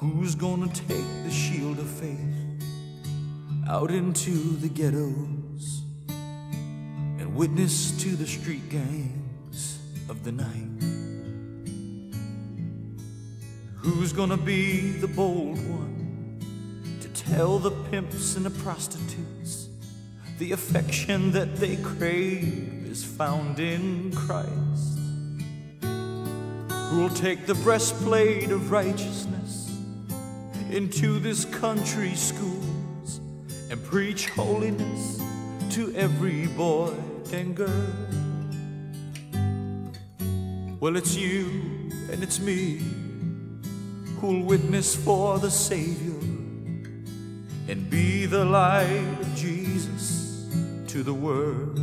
Who's gonna take the shield of faith out into the ghettos and witness to the street gangs of the night? Who's gonna be the bold one to tell the pimps and the prostitutes the affection that they crave is found in Christ? Who'll take the breastplate of righteousness into this country's schools and preach holiness to every boy and girl? Well, it's you and it's me who'll witness for the Savior and be the light of Jesus to the world.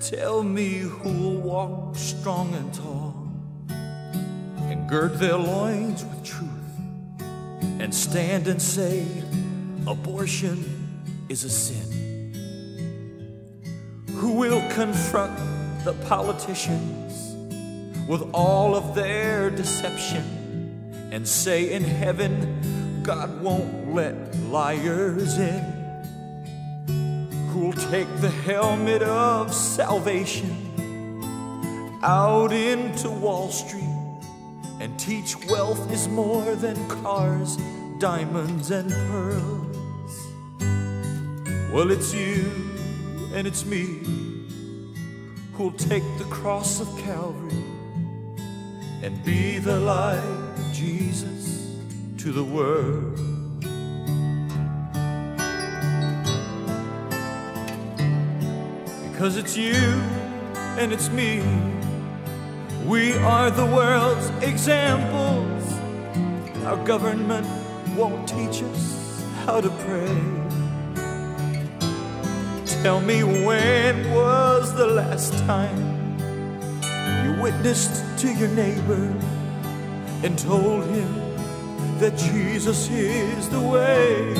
Tell me who'll walk strong and tall gird their loins with truth and stand and say, abortion is a sin. Who will confront the politicians with all of their deception and say in heaven, God won't let liars in. Who'll take the helmet of salvation out into Wall Street and teach wealth is more than cars, diamonds, and pearls? Well, it's you and it's me who'll take the cross of Calvary and be the light of Jesus to the world. Because it's you and it's me. Are the world's examples. Our government won't teach us how to pray. Tell me when was the last time you witnessed to your neighbor and told him that Jesus is the way?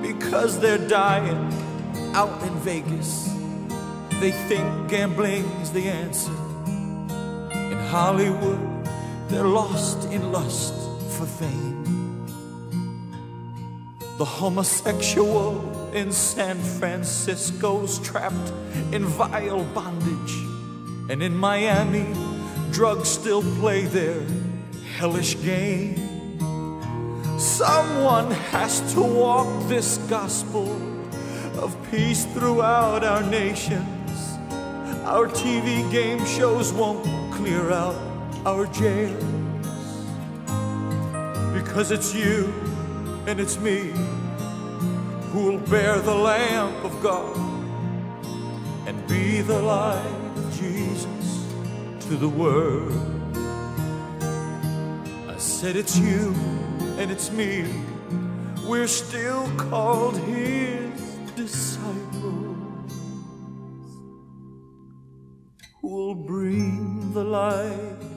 Because they're dying out in Vegas, they think gambling's the answer. In Hollywood, they're lost in lust for fame. The homosexual in San Francisco's trapped in vile bondage. And in Miami, drugs still play their hellish game. Someone has to walk this gospel of peace throughout our nations. Our TV game shows won't clear out our jails. Because it's you and it's me who'll bear the lamp of God and be the light of Jesus to the world. I said it's you and it's me. We're still called his disciples who'll bring the light